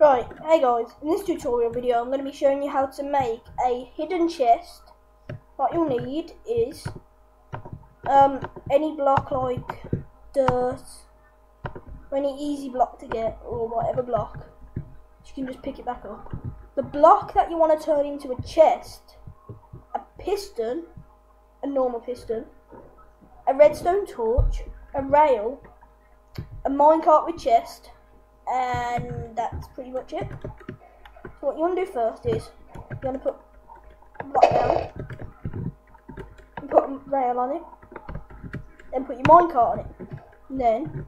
Right, hey guys, in this tutorial video I'm going to be showing you how to make a hidden chest. What you'll need is um, any block like dirt, any easy block to get, or whatever block. You can just pick it back up. The block that you want to turn into a chest, a piston, a normal piston, a redstone torch, a rail, a minecart with chest, and that's pretty much it. So what you want to do first is you want to put block down, and put rail on it, then put your minecart on it, and then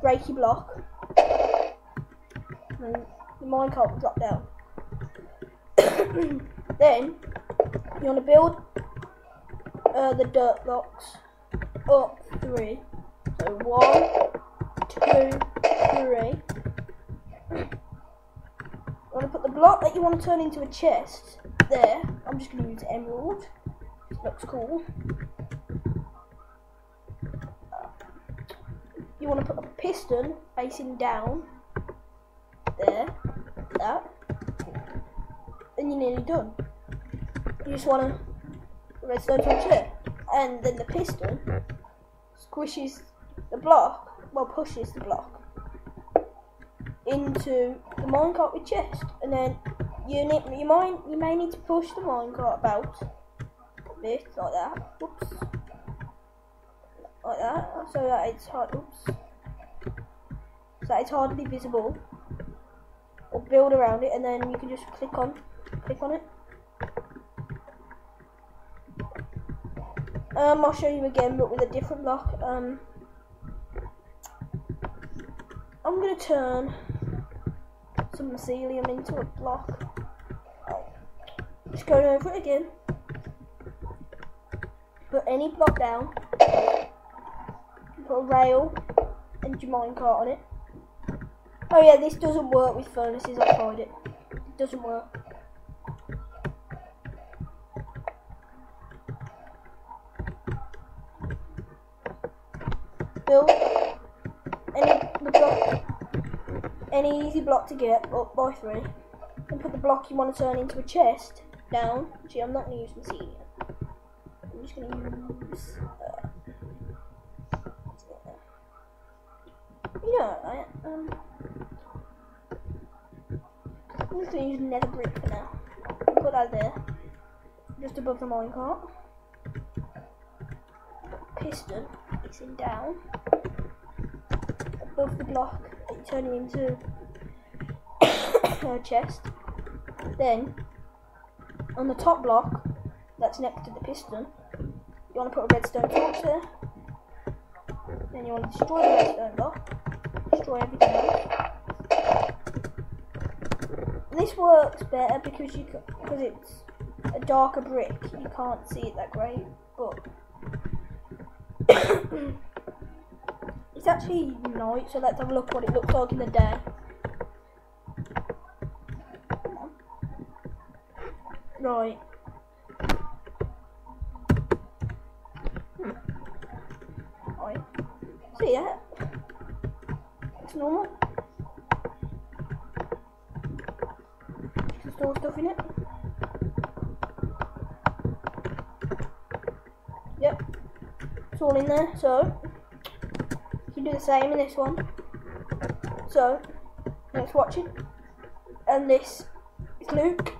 break your block, and then your minecart will drop down. then you want to build uh, the dirt blocks up three. So one, two, three. I want to put the block that you want to turn into a chest there. I'm just going to use emerald. Looks cool. You want to put a piston facing down there. That. And you're nearly done. You just want to redstone torch it. And then the piston squishes the block, well pushes the block into the minecart with chest, and then you need you might you may need to push the minecart about a bit like that. Oops, like that, so that it's hard. Oops, so that it's hardly visible. Or build around it, and then you can just click on click on it. Um, I'll show you again, but with a different block. Um, I'm gonna turn some mycelium into a block. Just going over it again. Put any block down. Put a rail and your minecart on it. Oh yeah, this doesn't work with furnaces. I tried it. It doesn't work. Build any block any easy block to get up by three. And put the block you want to turn into a chest down. See, I'm not going to use Mycelium. I'm just going to use. Uh, I, um, I'm just going to use nether brick for now. Put that there. Just above the minecart. Piston facing down. Above the block turning into a chest. Then, on the top block, that's next to the piston, you want to put a redstone torch there. Then you want to destroy the redstone block, destroy everything else. This works better because you because it's a darker brick. You can't see it that great, but It's actually night, so let's have a look what it looks like in the day. Right. Right. See ya. It's normal. Just store stuff in it. Yep. It's all in there, so do the same in this one. So, thanks for watching. And this is Luke.